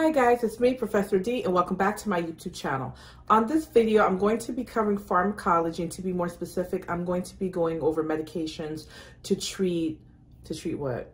Hi guys, it's me, Professor D, and welcome back to my YouTube channel. On this video, I'm going to be covering pharmacology, and to be more specific, I'm going to be going over medications to treat, to treat what?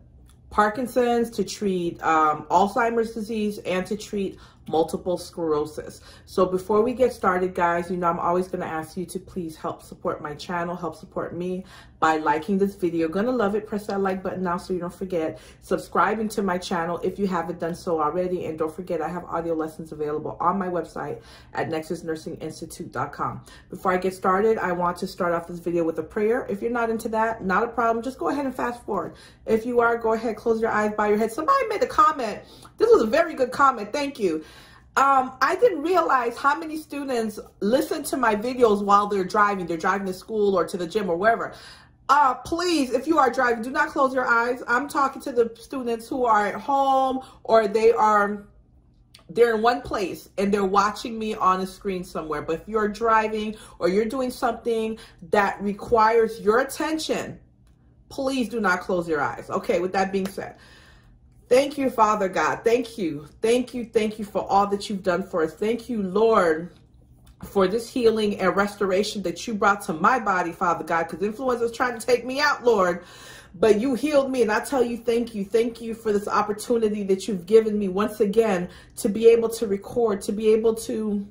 Parkinson's, to treat um, Alzheimer's disease, and to treat multiple sclerosis. So before we get started, guys, you know I'm always going to ask you to please help support my channel, help support me by liking this video. Gonna love it. Press that like button now so you don't forget. Subscribing to my channel if you haven't done so already. And don't forget, I have audio lessons available on my website at nexusnursinginstitute.com. Before I get started, I want to start off this video with a prayer. If you're not into that, not a problem. Just go ahead and fast forward. If you are, go ahead, close your eyes, bow your head. Somebody made a comment. This was a very good comment. Thank you. Um, I didn't realize how many students listen to my videos while they're driving. They're driving to school or to the gym or wherever. Uh, please, if you are driving, do not close your eyes. I'm talking to the students who are at home or they are they're in one place and they're watching me on a screen somewhere. But if you're driving or you're doing something that requires your attention, please do not close your eyes. Okay, with that being said, thank you, Father God. Thank you. Thank you. Thank you for all that you've done for us. Thank you, Lord for this healing and restoration that you brought to my body, Father God, because influenza is trying to take me out, Lord. But you healed me, and I tell you, thank you. Thank you for this opportunity that you've given me once again to be able to record, to be able to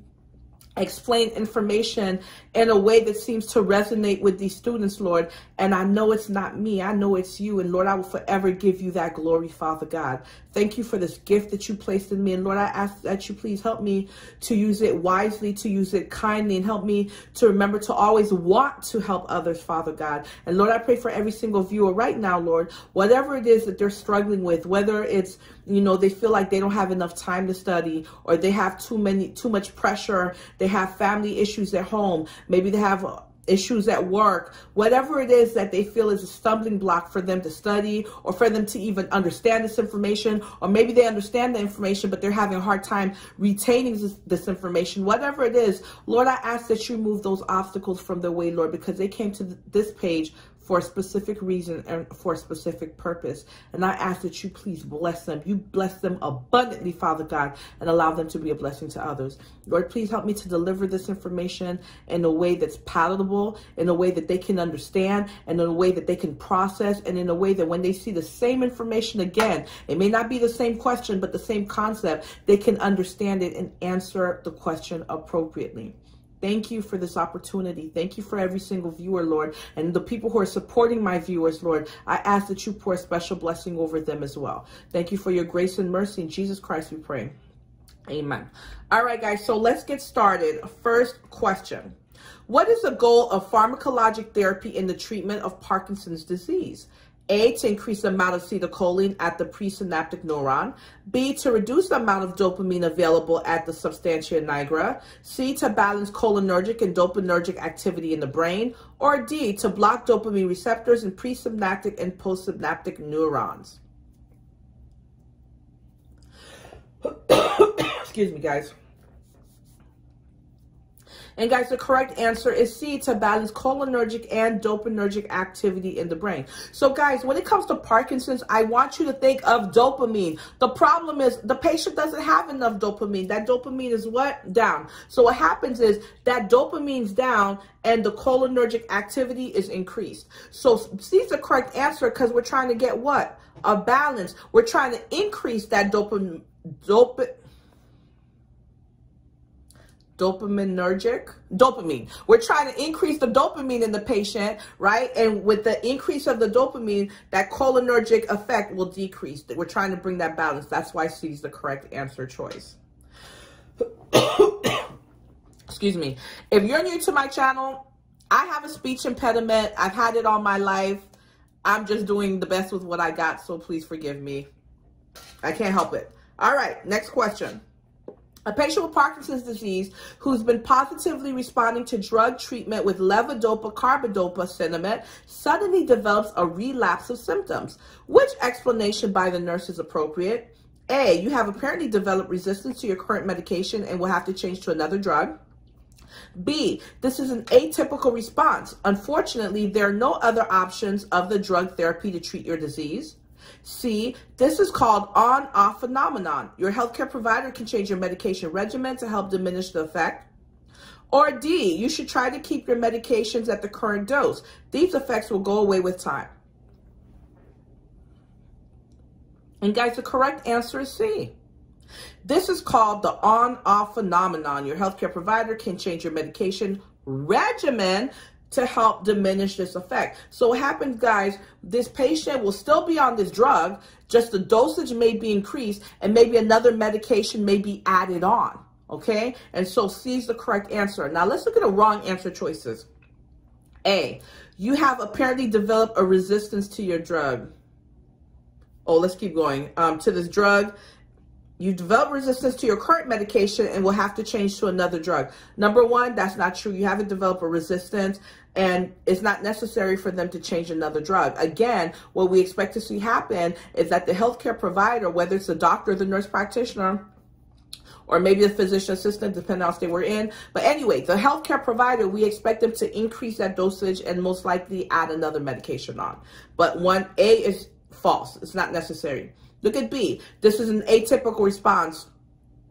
explain information in a way that seems to resonate with these students, Lord. And I know it's not me. I know it's you. And Lord, I will forever give you that glory, Father God. Thank you for this gift that you placed in me. And Lord, I ask that you please help me to use it wisely, to use it kindly, and help me to remember to always want to help others, Father God. And Lord, I pray for every single viewer right now, Lord, whatever it is that they're struggling with, whether it's, you know, they feel like they don't have enough time to study or they have too many, too much pressure. They have family issues at home. Maybe they have issues at work, whatever it is that they feel is a stumbling block for them to study or for them to even understand this information, or maybe they understand the information, but they're having a hard time retaining this, this, information, whatever it is, Lord, I ask that you move those obstacles from their way, Lord, because they came to this page for a specific reason and for a specific purpose. And I ask that you please bless them. You bless them abundantly, Father God, and allow them to be a blessing to others. Lord, please help me to deliver this information in a way that's palatable, in a way that they can understand, and in a way that they can process, and in a way that when they see the same information again, it may not be the same question, but the same concept, they can understand it and answer the question appropriately. Thank you for this opportunity. Thank you for every single viewer, Lord, and the people who are supporting my viewers, Lord. I ask that you pour a special blessing over them as well. Thank you for your grace and mercy. In Jesus Christ, we pray. Amen. All right, guys, so let's get started. First question. What is the goal of pharmacologic therapy in the treatment of Parkinson's disease? A, to increase the amount of acetylcholine at the presynaptic neuron. B, to reduce the amount of dopamine available at the substantia nigra. C, to balance cholinergic and dopaminergic activity in the brain. Or D, to block dopamine receptors in presynaptic and postsynaptic neurons. Excuse me, guys. And guys, the correct answer is C, to balance cholinergic and dopaminergic activity in the brain. So guys, when it comes to Parkinson's, I want you to think of dopamine. The problem is the patient doesn't have enough dopamine. That dopamine is what? Down. So what happens is that dopamine's down and the cholinergic activity is increased. So C is the correct answer because we're trying to get what? A balance. We're trying to increase that dopamine, dopamine, dopaminergic dopamine. We're trying to increase the dopamine in the patient right? And with the increase of the dopamine that cholinergic effect will decrease. We're trying to bring that balance. That's why c is the correct answer choice. Excuse me. If you're new to my channel i have a speech impediment. I've had it all my life. I'm just doing the best with what i got so please forgive me. I can't help it. All right next question a patient with Parkinson's disease who's been positively responding to drug treatment with levodopa carbidopa Sinemet suddenly develops a relapse of symptoms. Which explanation by the nurse is appropriate? A, you have apparently developed resistance to your current medication and will have to change to another drug. B, this is an atypical response. Unfortunately, there are no other options of the drug therapy to treat your disease. C, this is called on-off phenomenon. Your healthcare provider can change your medication regimen to help diminish the effect. Or D, you should try to keep your medications at the current dose. These effects will go away with time. And guys, the correct answer is C. This is called the on-off phenomenon. Your healthcare provider can change your medication regimen to help diminish this effect. So what happens, guys, this patient will still be on this drug, just the dosage may be increased and maybe another medication may be added on, okay? And so C is the correct answer. Now let's look at the wrong answer choices. A, you have apparently developed a resistance to your drug. Oh, let's keep going. Um, to this drug you develop resistance to your current medication and will have to change to another drug. Number one, that's not true. You haven't developed a resistance and it's not necessary for them to change another drug. Again, what we expect to see happen is that the healthcare provider, whether it's the doctor the nurse practitioner, or maybe the physician assistant, depending on state we're in. But anyway, the healthcare provider, we expect them to increase that dosage and most likely add another medication on. But one A is false. It's not necessary. Look at B. This is an atypical response.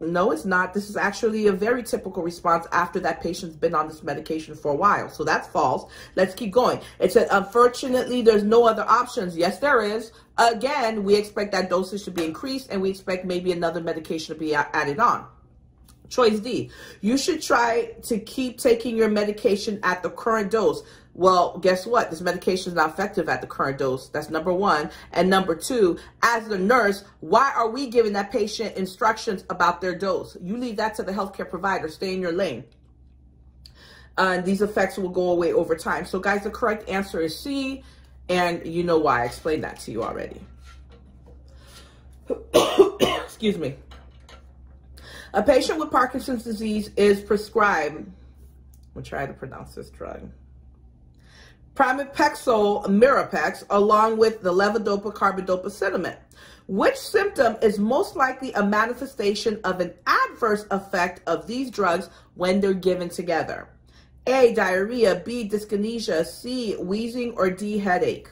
No, it's not. This is actually a very typical response after that patient's been on this medication for a while. So that's false. Let's keep going. It said, unfortunately, there's no other options. Yes, there is. Again, we expect that dosage to be increased and we expect maybe another medication to be added on. Choice D, you should try to keep taking your medication at the current dose. Well, guess what? This medication is not effective at the current dose. That's number one. And number two, as the nurse, why are we giving that patient instructions about their dose? You leave that to the healthcare provider. Stay in your lane. Uh, and these effects will go away over time. So guys, the correct answer is C. And you know why. I explained that to you already. Excuse me. A patient with Parkinson's disease is prescribed, we'll try to pronounce this drug, pramipexole Mirapex, along with the levodopa carbidopa Sinemet. Which symptom is most likely a manifestation of an adverse effect of these drugs when they're given together? A, diarrhea, B, dyskinesia, C, wheezing, or D, headache?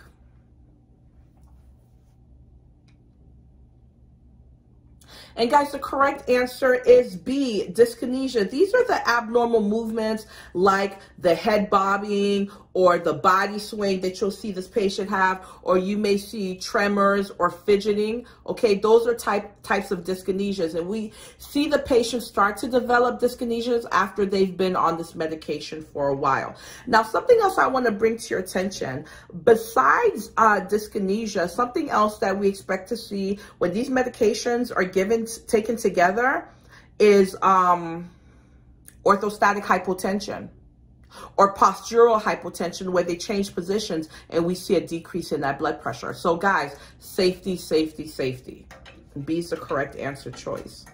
And guys, the correct answer is B, dyskinesia. These are the abnormal movements like the head bobbing or the body swing that you'll see this patient have, or you may see tremors or fidgeting. Okay, those are type types of dyskinesias. And we see the patient start to develop dyskinesias after they've been on this medication for a while. Now, something else I want to bring to your attention, besides uh, dyskinesia, something else that we expect to see when these medications are given, taken together is um, orthostatic hypotension or postural hypotension where they change positions and we see a decrease in that blood pressure. So guys, safety, safety, safety. B is the correct answer choice.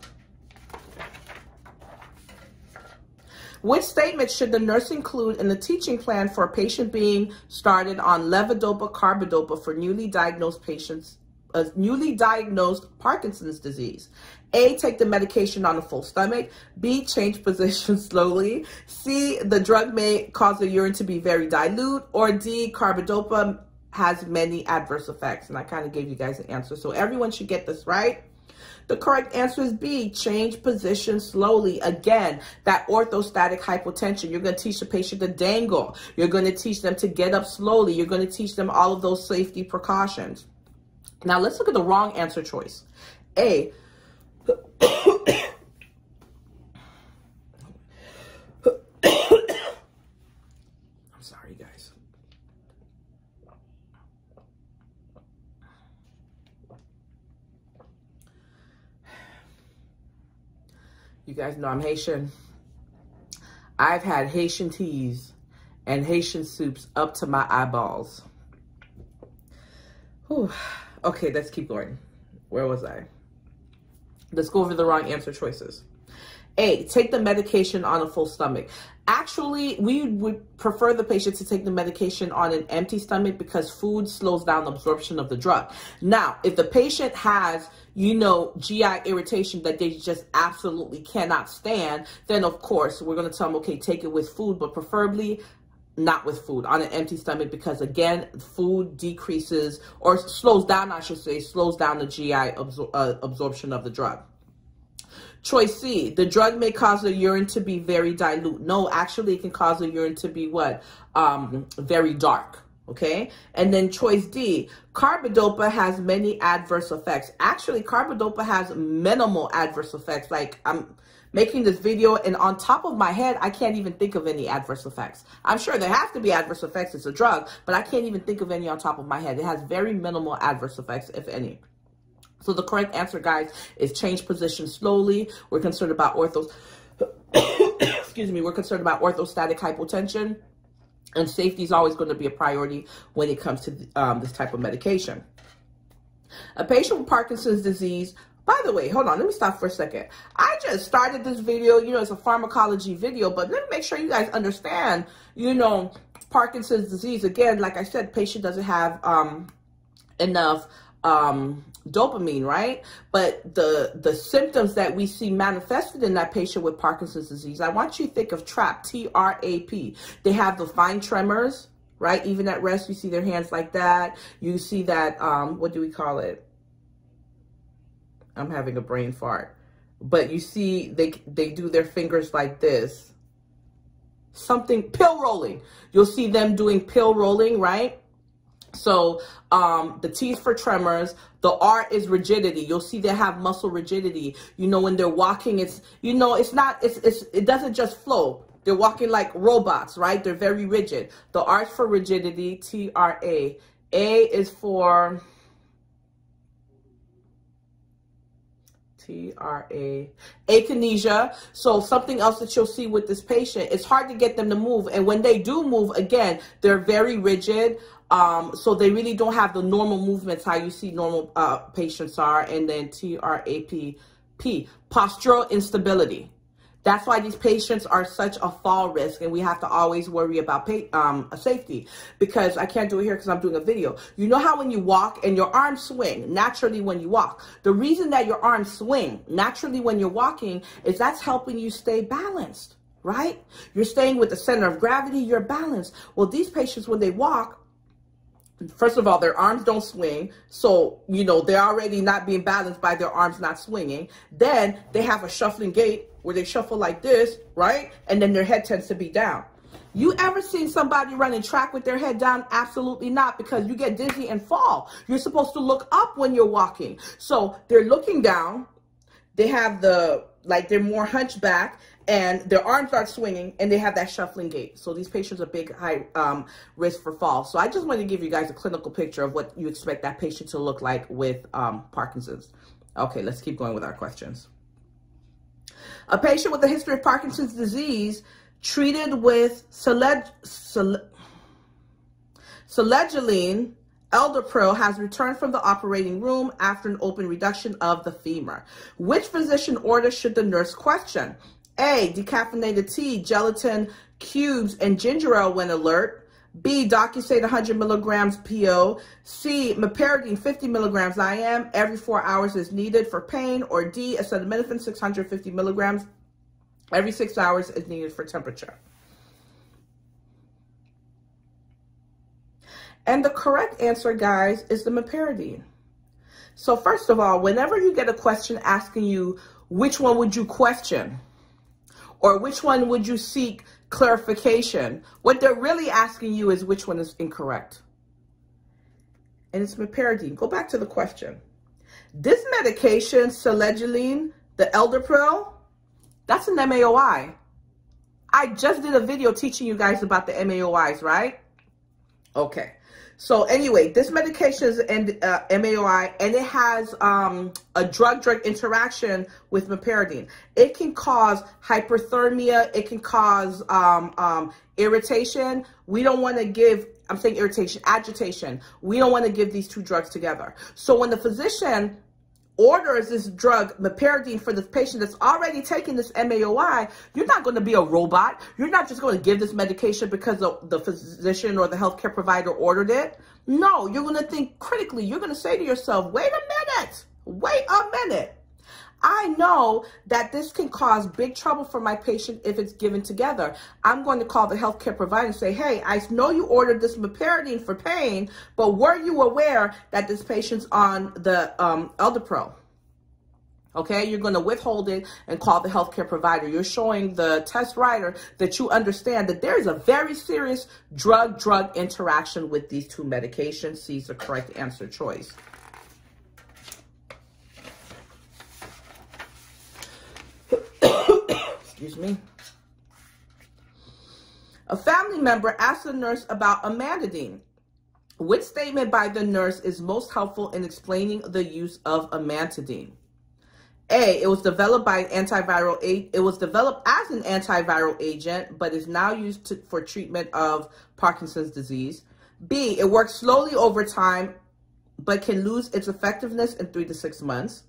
Which statement should the nurse include in the teaching plan for a patient being started on levodopa carbidopa for newly diagnosed patients, uh, newly diagnosed Parkinson's disease? A, take the medication on a full stomach. B, change position slowly. C, the drug may cause the urine to be very dilute. Or D, carbidopa has many adverse effects. And I kind of gave you guys an answer. So everyone should get this right. The correct answer is B, change position slowly. Again, that orthostatic hypotension. You're going to teach the patient to dangle. You're going to teach them to get up slowly. You're going to teach them all of those safety precautions. Now let's look at the wrong answer choice. A, I'm sorry, guys. You guys know I'm Haitian. I've had Haitian teas and Haitian soups up to my eyeballs. Whew. Okay, let's keep going. Where was I? Let's go over the wrong answer choices. A, take the medication on a full stomach. Actually, we would prefer the patient to take the medication on an empty stomach because food slows down absorption of the drug. Now, if the patient has, you know, GI irritation that they just absolutely cannot stand, then of course we're going to tell them, okay, take it with food, but preferably not with food on an empty stomach because again food decreases or slows down i should say slows down the gi absor uh, absorption of the drug. Choice c the drug may cause the urine to be very dilute. No actually it can cause the urine to be what? Um, very dark okay? And then choice d carbidopa has many adverse effects. Actually carbidopa has minimal adverse effects. Like i'm making this video and on top of my head, I can't even think of any adverse effects. I'm sure there have to be adverse effects. It's a drug, but I can't even think of any on top of my head. It has very minimal adverse effects, if any. So the correct answer, guys, is change position slowly. We're concerned about orthos. Excuse me. We're concerned about orthostatic hypotension. And safety is always going to be a priority when it comes to um, this type of medication. A patient with Parkinson's disease by the way, hold on, let me stop for a second. I just started this video, you know, it's a pharmacology video, but let me make sure you guys understand, you know, Parkinson's disease. Again, like I said, patient doesn't have um, enough um, dopamine, right? But the the symptoms that we see manifested in that patient with Parkinson's disease, I want you to think of TRAP, T-R-A-P. They have the fine tremors, right? Even at rest, you see their hands like that. You see that, um, what do we call it? I'm having a brain fart. But you see, they they do their fingers like this. Something pill rolling. You'll see them doing pill rolling, right? So um, the is for tremors. The R is rigidity. You'll see they have muscle rigidity. You know, when they're walking, it's, you know, it's not, it's, it's, it doesn't just flow. They're walking like robots, right? They're very rigid. The R is for rigidity, T-R-A. A is for T-R-A, akinesia. So something else that you'll see with this patient, it's hard to get them to move. And when they do move, again, they're very rigid. Um, so they really don't have the normal movements, how you see normal uh, patients are. And then T-R-A-P-P, postural instability. That's why these patients are such a fall risk and we have to always worry about pay, um, safety because I can't do it here because I'm doing a video. You know how when you walk and your arms swing naturally when you walk. The reason that your arms swing naturally when you're walking is that's helping you stay balanced, right? You're staying with the center of gravity, you're balanced. Well, these patients, when they walk, first of all, their arms don't swing. So, you know, they're already not being balanced by their arms not swinging. Then they have a shuffling gait where they shuffle like this, right? And then their head tends to be down. You ever seen somebody running track with their head down? Absolutely not, because you get dizzy and fall. You're supposed to look up when you're walking. So they're looking down. They have the, like they're more hunchback and their arms start swinging and they have that shuffling gait. So these patients are big high um, risk for fall. So I just want to give you guys a clinical picture of what you expect that patient to look like with um, Parkinson's. Okay, let's keep going with our questions. A patient with a history of Parkinson's disease treated with Seleg selegiline Eldepryl has returned from the operating room after an open reduction of the femur. Which physician order should the nurse question? A. Decaffeinated tea, gelatin cubes, and ginger ale when alert. B, Docusate 100 milligrams PO. C, Meperidine 50 milligrams IM every four hours is needed for pain. Or D, acetaminophen 650 milligrams every six hours is needed for temperature. And the correct answer, guys, is the Meperidine. So first of all, whenever you get a question asking you, which one would you question? Or which one would you seek clarification. What they're really asking you is which one is incorrect. And it's meperidine. Go back to the question. This medication, selegiline, the Eldepryl, that's an MAOI. I just did a video teaching you guys about the MAOIs, right? Okay. So anyway, this medication is uh, MAOI and it has um, a drug-drug interaction with meperidine. It can cause hyperthermia. It can cause um, um, irritation. We don't want to give, I'm saying irritation, agitation. We don't want to give these two drugs together. So when the physician orders this drug, meperidine, for this patient that's already taking this MAOI, you're not going to be a robot. You're not just going to give this medication because the physician or the healthcare provider ordered it. No, you're going to think critically. You're going to say to yourself, wait a minute, wait a minute. I know that this can cause big trouble for my patient if it's given together. I'm going to call the healthcare provider and say, hey, I know you ordered this meperidine for pain, but were you aware that this patient's on the um, Eldopro? Okay, you're going to withhold it and call the healthcare provider. You're showing the test writer that you understand that there is a very serious drug-drug interaction with these two medications. Is the correct answer choice. Excuse me. A family member asked the nurse about amantadine. Which statement by the nurse is most helpful in explaining the use of amantadine? A, it was developed by an antiviral aid. It was developed as an antiviral agent, but is now used to, for treatment of Parkinson's disease. B, it works slowly over time, but can lose its effectiveness in three to six months.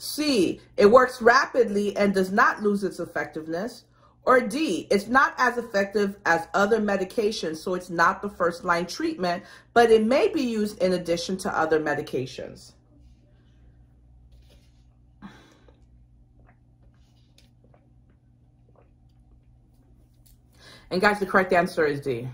C, it works rapidly and does not lose its effectiveness. Or D, it's not as effective as other medications, so it's not the first line treatment, but it may be used in addition to other medications. And guys, the correct answer is D.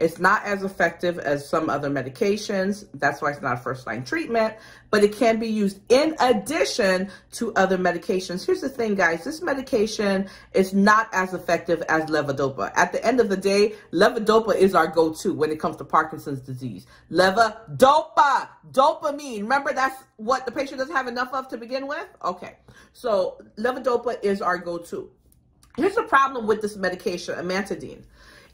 It's not as effective as some other medications. That's why it's not a first line treatment, but it can be used in addition to other medications. Here's the thing, guys. This medication is not as effective as levodopa. At the end of the day, levodopa is our go-to when it comes to Parkinson's disease. Levodopa, dopamine. Remember, that's what the patient doesn't have enough of to begin with? Okay. So levodopa is our go-to. Here's the problem with this medication, amantadine.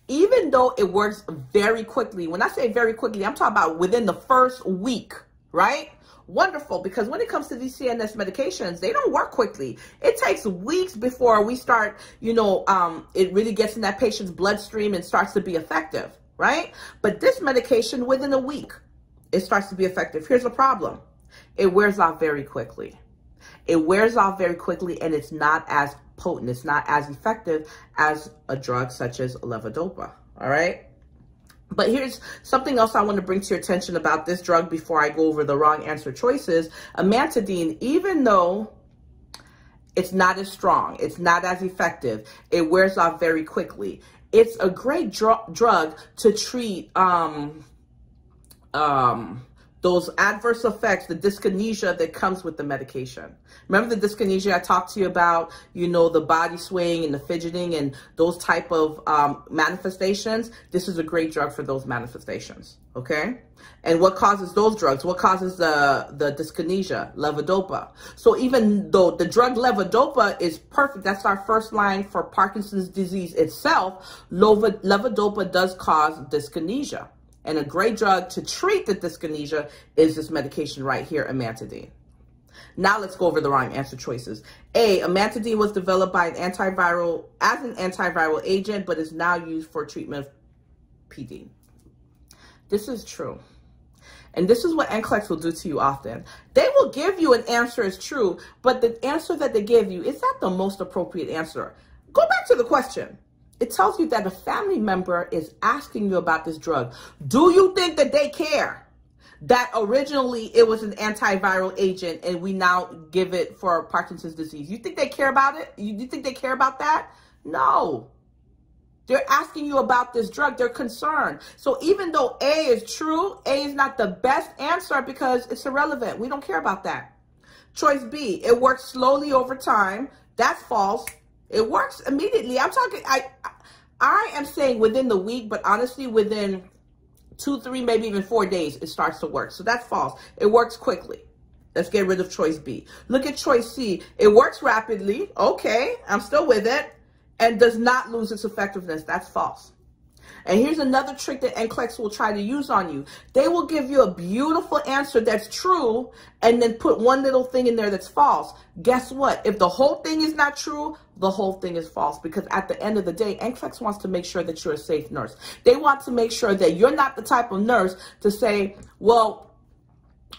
Even though it works very quickly, when I say very quickly, I'm talking about within the first week, right? Wonderful, because when it comes to these CNS medications, they don't work quickly. It takes weeks before we start, you know, um, it really gets in that patient's bloodstream and starts to be effective, right? But this medication, within a week, it starts to be effective. Here's the problem. It wears off very quickly. It wears off very quickly and it's not as potent. It's not as effective as a drug such as levodopa, all right? But here's something else I want to bring to your attention about this drug before I go over the wrong answer choices. Amantadine, even though it's not as strong, it's not as effective, it wears off very quickly. It's a great dr drug to treat um, um, those adverse effects, the dyskinesia that comes with the medication. Remember the dyskinesia I talked to you about, you know, the body swaying and the fidgeting and those type of um, manifestations? This is a great drug for those manifestations, okay? And what causes those drugs? What causes the, the dyskinesia? Levodopa. So even though the drug levodopa is perfect, that's our first line for Parkinson's disease itself, levodopa does cause dyskinesia. And a great drug to treat the dyskinesia is this medication right here, amantadine. Now let's go over the wrong answer choices. A, amantadine was developed by an antiviral as an antiviral agent, but is now used for treatment of PD. This is true. And this is what NCLEX will do to you often. They will give you an answer as true, but the answer that they give you is not the most appropriate answer. Go back to the question it tells you that a family member is asking you about this drug. Do you think that they care that originally it was an antiviral agent and we now give it for Parkinson's disease? You think they care about it? You, think they care about that? No. They're asking you about this drug. They're concerned. So even though A is true, A is not the best answer because it's irrelevant. We don't care about that. Choice B, it works slowly over time. That's false. It works immediately. I'm talking, I, I am saying within the week, but honestly, within two, three, maybe even four days, it starts to work. So that's false. It works quickly. Let's get rid of choice B. Look at choice C. It works rapidly. Okay, I'm still with it. And does not lose its effectiveness. That's false. And here's another trick that NCLEX will try to use on you. They will give you a beautiful answer that's true and then put one little thing in there that's false. Guess what? If the whole thing is not true, the whole thing is false because at the end of the day, NCLEX wants to make sure that you're a safe nurse. They want to make sure that you're not the type of nurse to say, well,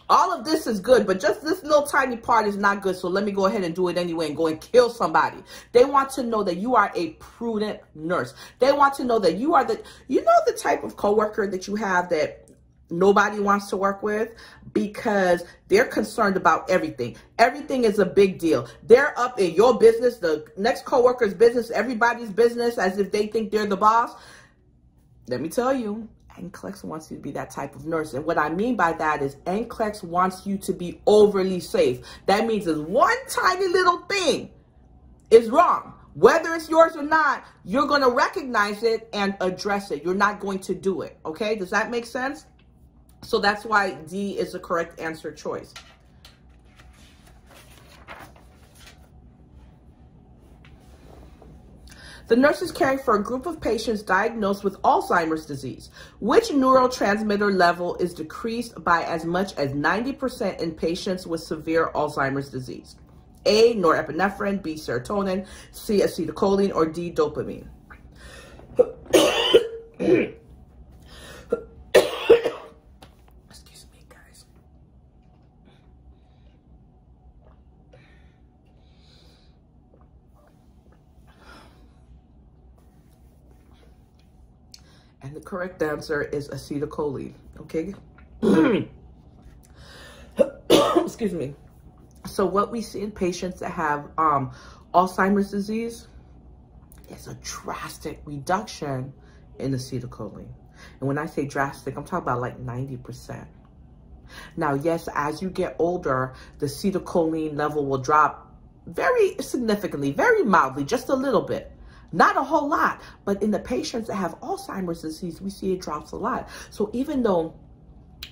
all of this is good, but just this little tiny part is not good. So let me go ahead and do it anyway and go and kill somebody. They want to know that you are a prudent nurse. They want to know that you are the, you know, the type of coworker that you have that nobody wants to work with because they're concerned about everything. Everything is a big deal. They're up in your business, the next coworker's business, everybody's business as if they think they're the boss. Let me tell you, NCLEX wants you to be that type of nurse. And what I mean by that is NCLEX wants you to be overly safe. That means there's one tiny little thing is wrong. Whether it's yours or not, you're going to recognize it and address it. You're not going to do it. Okay? Does that make sense? So that's why D is the correct answer choice. The nurse is caring for a group of patients diagnosed with Alzheimer's disease. Which neurotransmitter level is decreased by as much as 90% in patients with severe Alzheimer's disease? A, norepinephrine, B, serotonin, C, acetylcholine, or D, dopamine. And the correct answer is acetylcholine, okay? Excuse me. So what we see in patients that have um, Alzheimer's disease is a drastic reduction in acetylcholine. And when I say drastic, I'm talking about like 90%. Now, yes, as you get older, the acetylcholine level will drop very significantly, very mildly, just a little bit. Not a whole lot, but in the patients that have Alzheimer's disease, we see it drops a lot. So even though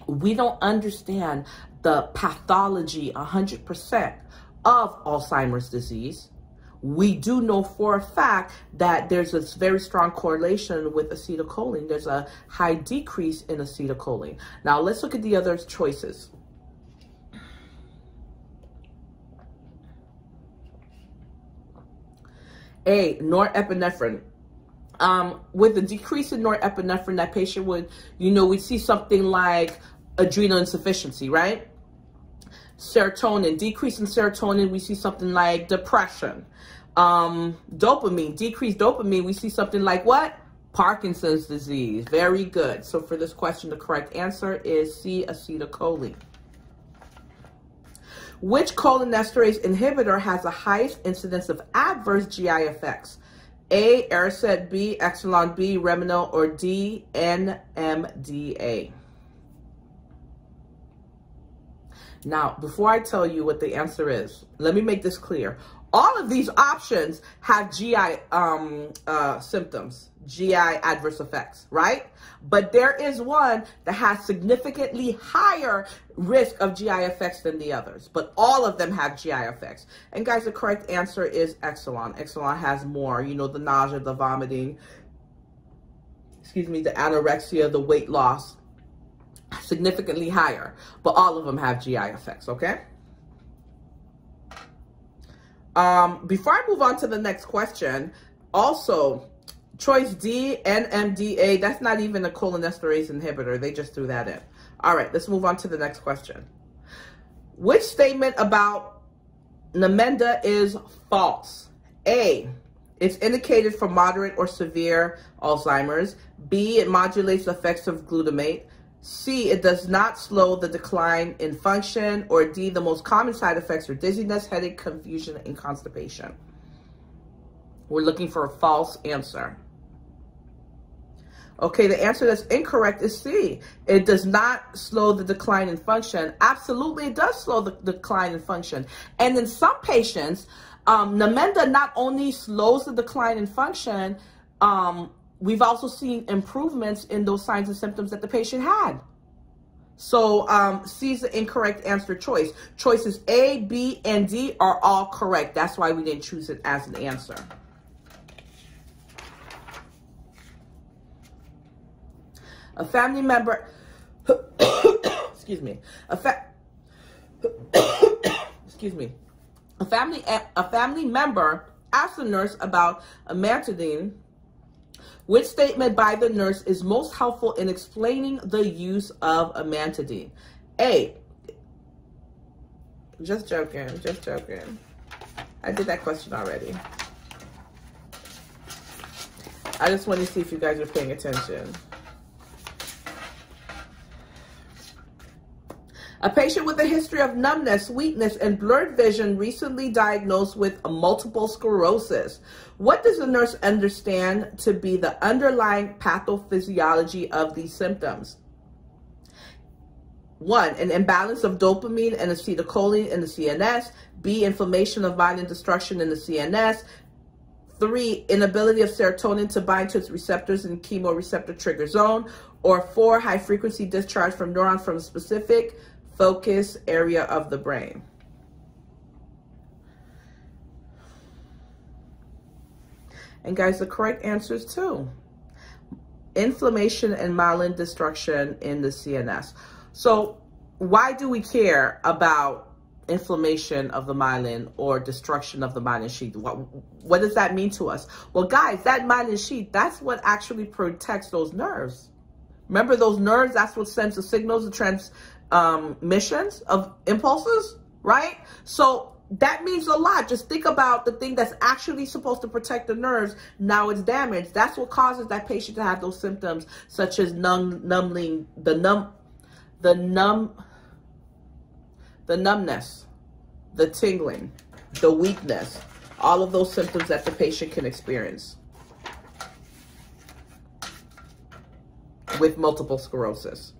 we don't understand the pathology 100% of Alzheimer's disease, we do know for a fact that there's a very strong correlation with acetylcholine. There's a high decrease in acetylcholine. Now let's look at the other choices. A, norepinephrine. Um, with a decrease in norepinephrine, that patient would, you know, we see something like adrenal insufficiency, right? Serotonin, decrease in serotonin, we see something like depression. Um, dopamine, decreased dopamine, we see something like what? Parkinson's disease. Very good. So for this question, the correct answer is C, acetylcholine. Which cholinesterase inhibitor has the highest incidence of adverse GI effects? A, Aricept, B, Exelon B, Reminyl, or D, NMDA? Now, before I tell you what the answer is, let me make this clear. All of these options have GI um, uh, symptoms, GI adverse effects, right? But there is one that has significantly higher risk of GI effects than the others. But all of them have GI effects. And guys, the correct answer is Exelon. Exelon has more, you know, the nausea, the vomiting, excuse me, the anorexia, the weight loss, significantly higher. But all of them have GI effects, okay? Um, before I move on to the next question, also, choice D, NMDA, that's not even a cholinesterase inhibitor. They just threw that in. All right, let's move on to the next question. Which statement about Namenda is false? A, it's indicated for moderate or severe Alzheimer's. B, it modulates the effects of glutamate. C, it does not slow the decline in function. Or D, the most common side effects are dizziness, headache, confusion, and constipation. We're looking for a false answer. Okay, the answer that's incorrect is C. It does not slow the decline in function. Absolutely, it does slow the decline in function. And in some patients, um, Namenda not only slows the decline in function, um, we've also seen improvements in those signs and symptoms that the patient had. So um, C is the incorrect answer choice. Choices A, B, and D are all correct. That's why we didn't choose it as an answer. A family member, excuse me, a fa excuse me, a family a family member asked the nurse about amantadine which statement by the nurse is most helpful in explaining the use of amantadine? A. Just joking. Just joking. I did that question already. I just want to see if you guys are paying attention. A patient with a history of numbness, weakness, and blurred vision recently diagnosed with multiple sclerosis. What does the nurse understand to be the underlying pathophysiology of these symptoms? One, an imbalance of dopamine and acetylcholine in the CNS. B, inflammation of myelin destruction in the CNS. Three, inability of serotonin to bind to its receptors in chemoreceptor trigger zone. Or four, high frequency discharge from neurons from specific focus area of the brain. And guys, the correct answer is two. Inflammation and myelin destruction in the CNS. So why do we care about inflammation of the myelin or destruction of the myelin sheath? What, what does that mean to us? Well, guys, that myelin sheath, that's what actually protects those nerves. Remember those nerves, that's what sends the signals, the trans, um, missions of impulses, right? So that means a lot. Just think about the thing that's actually supposed to protect the nerves. Now it's damaged. That's what causes that patient to have those symptoms, such as numb, numbing, the numb, the numb, the numbness, the tingling, the weakness, all of those symptoms that the patient can experience with multiple sclerosis.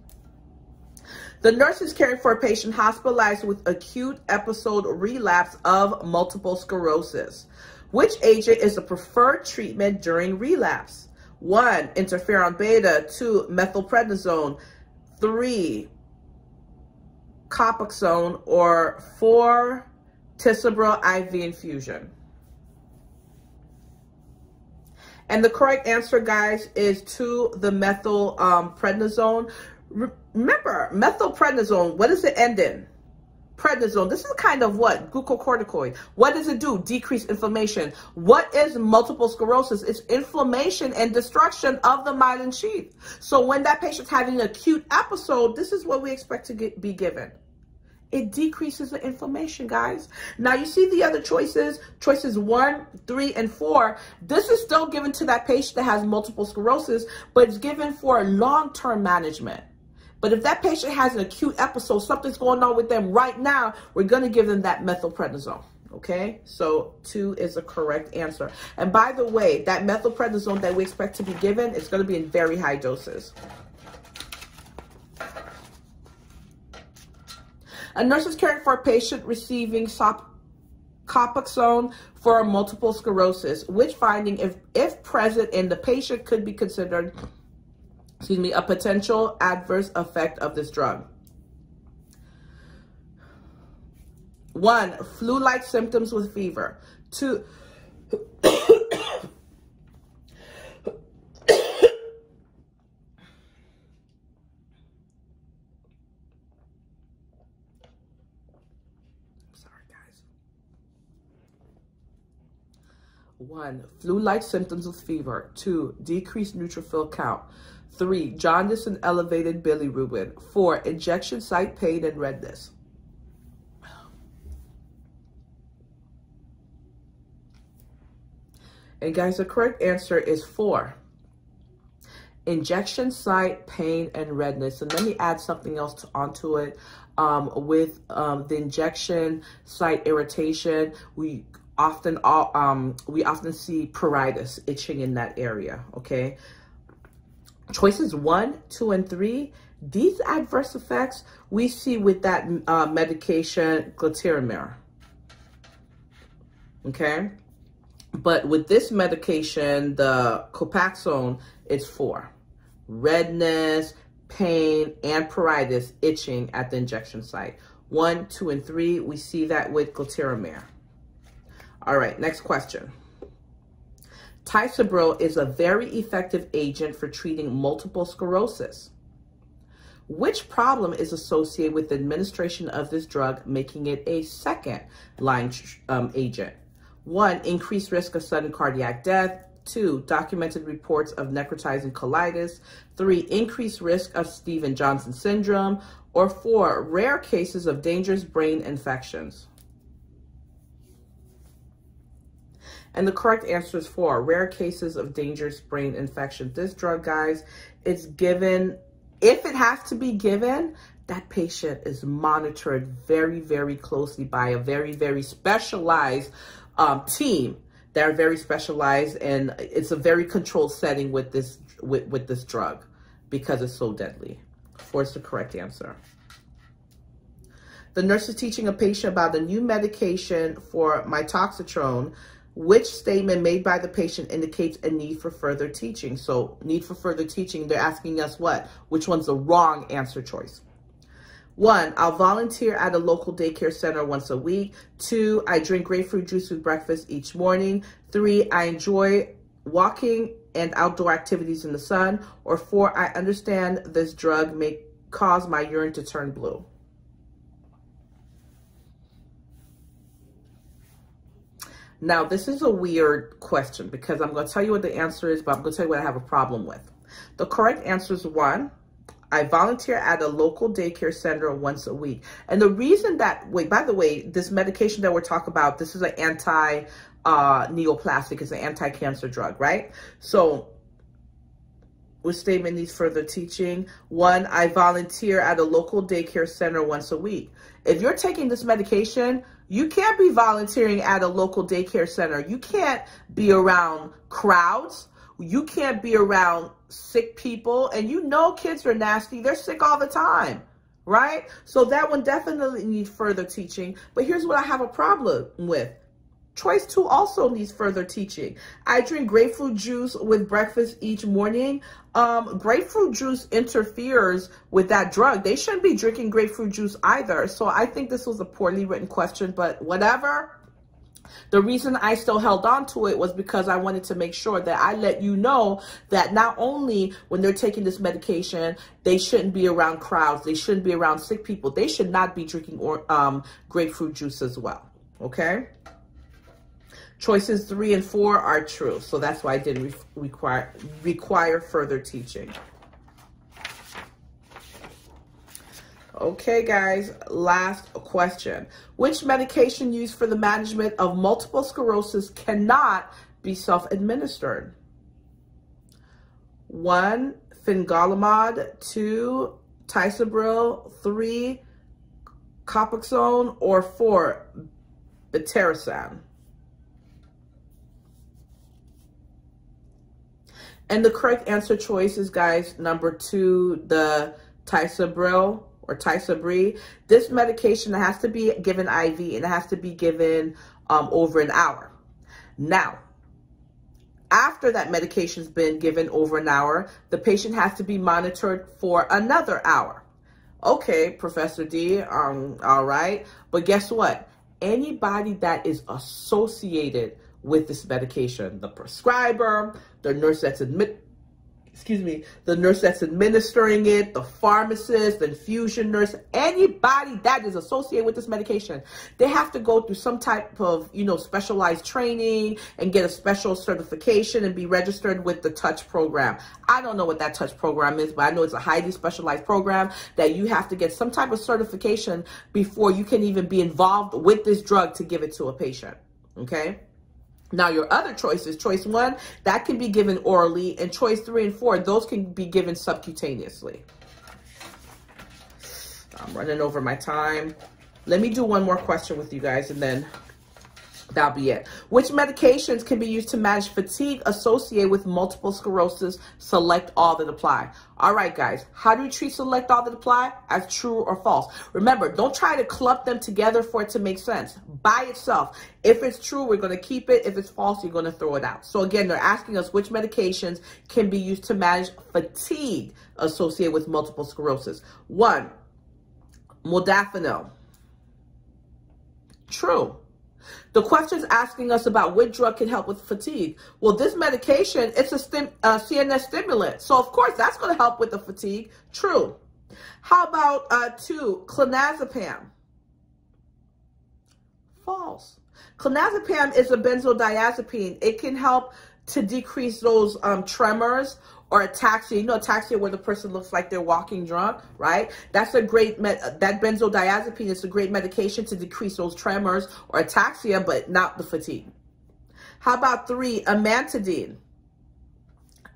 The nurse is caring for a patient hospitalized with acute episode relapse of multiple sclerosis. Which agent is the preferred treatment during relapse? One, interferon beta. Two, methylprednisone. Three, Copaxone. Or four, Tysabri IV infusion. And the correct answer, guys, is to the methylprednisolone. Um, remember, methylprednisone, what does it end in? Prednisone, this is kind of what? Glucocorticoid. What does it do? Decrease inflammation. What is multiple sclerosis? It's inflammation and destruction of the myelin sheath. So when that patient's having an acute episode, this is what we expect to get, be given. It decreases the inflammation, guys. Now you see the other choices, choices one, three, and four. This is still given to that patient that has multiple sclerosis, but it's given for long-term management. But if that patient has an acute episode, something's going on with them right now, we're going to give them that methylprednisolone. Okay, so two is the correct answer. And by the way, that methylprednisolone that we expect to be given is going to be in very high doses. A nurse is caring for a patient receiving sop Copaxone for multiple sclerosis, which finding, if, if present in the patient, could be considered excuse me, a potential adverse effect of this drug. One, flu-like symptoms with fever. Two, One, flu-like symptoms with fever. Two, decreased neutrophil count. Three, jaundice and elevated bilirubin. Four, injection site pain and redness. And guys, the correct answer is four. Injection site pain and redness. And let me add something else to, onto it. Um, with um, the injection site irritation, we often all um, we often see pruritus itching in that area. Okay, choices one, two, and three, these adverse effects we see with that uh, medication glatiramer. Okay. But with this medication, the Copaxone, it's four. Redness, pain, and pruritus, itching at the injection site. One, two, and three, we see that with glatiramer. All right, next question. Tysabri is a very effective agent for treating multiple sclerosis. Which problem is associated with the administration of this drug, making it a second line um, agent? One, increased risk of sudden cardiac death. Two, documented reports of necrotizing colitis. Three, increased risk of Stevens-Johnson syndrome. Or four, rare cases of dangerous brain infections. And the correct answer is four, rare cases of dangerous brain infection. This drug, guys, is given, if it has to be given, that patient is monitored very, very closely by a very, very specialized um, team that are very specialized and it's a very controlled setting with this with, with this drug because it's so deadly. Four is the correct answer. The nurse is teaching a patient about a new medication for mitoxantrone. Which statement made by the patient indicates a need for further teaching? So need for further teaching, they're asking us what? Which one's the wrong answer choice? One, I'll volunteer at a local daycare center once a week. Two, I drink grapefruit juice with breakfast each morning. Three, I enjoy walking and outdoor activities in the sun. Or four, I understand this drug may cause my urine to turn blue. Now, this is a weird question because I'm going to tell you what the answer is, but I'm going to tell you what I have a problem with. The correct answer is one, I volunteer at a local daycare center once a week. And the reason that, wait, by the way, this medication that we're talking about, this is an anti uh, neoplastic, it's an anti-cancer drug, right? So which statement needs further teaching? One, I volunteer at a local daycare center once a week. If you're taking this medication, you can't be volunteering at a local daycare center. You can't be around crowds. You can't be around sick people. And you know kids are nasty. They're sick all the time, right? So that one definitely needs further teaching. But here's what I have a problem with. Choice two also needs further teaching. I drink grapefruit juice with breakfast each morning. Um, grapefruit juice interferes with that drug. They shouldn't be drinking grapefruit juice either. So I think this was a poorly written question, but whatever. The reason I still held on to it was because I wanted to make sure that I let you know that not only when they're taking this medication, they shouldn't be around crowds, they shouldn't be around sick people, they should not be drinking or, um, grapefruit juice as well. Okay? Choices three and four are true, so that's why I didn't re require require further teaching. Okay, guys, last question. Which medication used for the management of multiple sclerosis cannot be self-administered? One, fingolimod. Two, tisabril. Three, copaxone. Or four, Betaseron. And the correct answer choice is, guys, number two, the tisabril or Tysabri. This medication has to be given IV and it has to be given um, over an hour. Now, after that medication's been given over an hour, the patient has to be monitored for another hour. Okay, Professor D, um, all right. But guess what? Anybody that is associated with this medication, the prescriber, the nurse that's admit, excuse me, the nurse that's administering it, the pharmacist, the infusion nurse, anybody that is associated with this medication, they have to go through some type of, you know, specialized training and get a special certification and be registered with the TOUCH program. I don't know what that TOUCH program is, but I know it's a highly specialized program that you have to get some type of certification before you can even be involved with this drug to give it to a patient. Okay? Now, your other choices, choice one, that can be given orally, and choice three and four, those can be given subcutaneously. I'm running over my time. Let me do one more question with you guys, and then That'll be it. Which medications can be used to manage fatigue associated with multiple sclerosis? Select all that apply. All right, guys. How do you treat select all that apply? As true or false. Remember, don't try to club them together for it to make sense. By itself. If it's true, we're going to keep it. If it's false, you're going to throw it out. So again, they're asking us which medications can be used to manage fatigue associated with multiple sclerosis. One, modafinil. True. The question is asking us about which drug can help with fatigue. Well, this medication, it's a stim, uh, CNS stimulant. So, of course, that's going to help with the fatigue. True. How about uh, two, clonazepam? False. Clonazepam is a benzodiazepine. It can help to decrease those um, tremors or ataxia. You know, ataxia where the person looks like they're walking drunk, right? That's a great, that benzodiazepine is a great medication to decrease those tremors or ataxia, but not the fatigue. How about three, amantadine?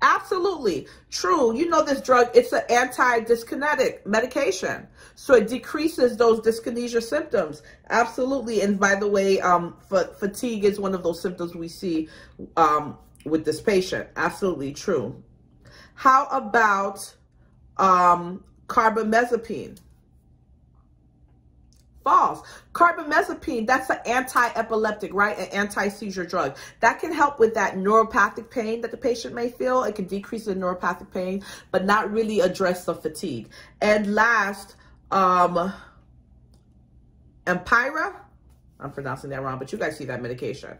Absolutely. True. You know this drug, it's an anti-dyskinetic medication. So it decreases those dyskinesia symptoms. Absolutely. And by the way, um, fatigue is one of those symptoms we see um, with this patient. Absolutely true. How about um, carbamazepine? False. Carbamazepine, that's an anti-epileptic, right? An anti-seizure drug. That can help with that neuropathic pain that the patient may feel. It can decrease the neuropathic pain, but not really address the fatigue. And last, um, Empira. I'm pronouncing that wrong, but you guys see that medication.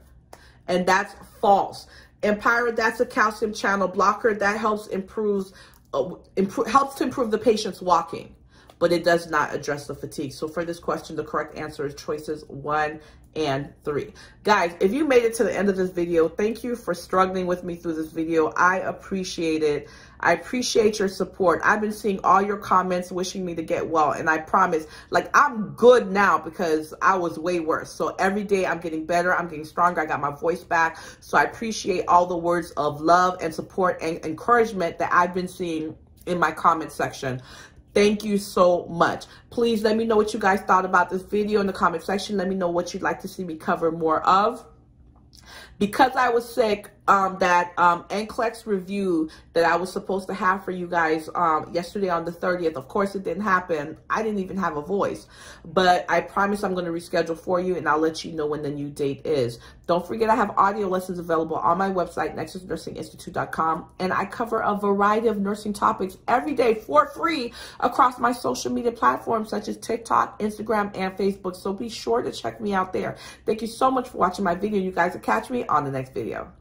And that's false. Empira, that's a calcium channel blocker that helps improves uh, improve, helps to improve the patient's walking but it does not address the fatigue. So for this question, the correct answer is choices one and three. Guys, if you made it to the end of this video, thank you for struggling with me through this video. I appreciate it. I appreciate your support. I've been seeing all your comments wishing me to get well. And I promise, like, I'm good now because I was way worse. So every day I'm getting better. I'm getting stronger. I got my voice back. So I appreciate all the words of love and support and encouragement that I've been seeing in my comment section. Thank you so much. Please let me know what you guys thought about this video in the comment section. Let me know what you'd like to see me cover more of. Because I was sick, um, that um, NCLEX review that I was supposed to have for you guys um, yesterday on the 30th. Of course, it didn't happen. I didn't even have a voice. But I promise I'm going to reschedule for you, and I'll let you know when the new date is. Don't forget, I have audio lessons available on my website, nexusnursinginstitute.com, and I cover a variety of nursing topics every day for free across my social media platforms such as TikTok, Instagram, and Facebook. So be sure to check me out there. Thank you so much for watching my video. You guys catch me on the next video.